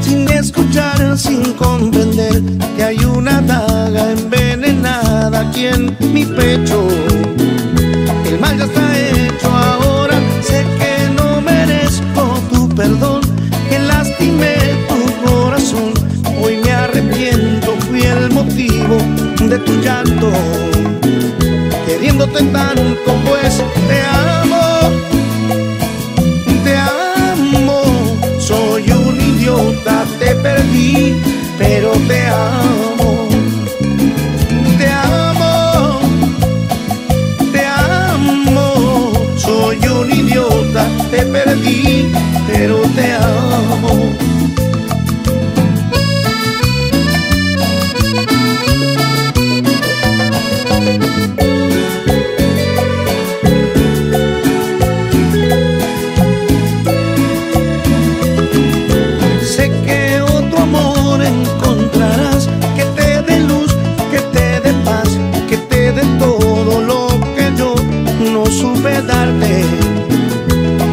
sin escuchar, sin comprender que hay una daga envenenada aquí en mi pecho. El mal ya está hecho, ahora sé que no merezco tu perdón, que lastimé tu corazón. Hoy me arrepiento, fui el motivo de tu llanto, queriéndote tanto pues. Te perdí, pero te amo. Te amo, te amo. Soy un idiota, te perdí, supe darte.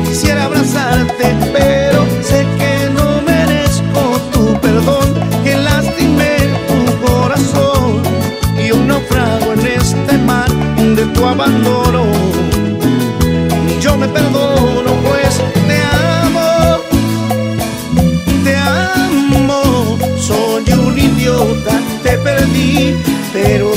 Quisiera abrazarte, pero sé que no merezco tu perdón, que lastimé tu corazón y un naufrago en este mar de tu abandono. Yo me perdono, pues te amo te amo, soy un idiota, te perdí, pero.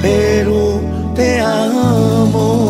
pero te amo.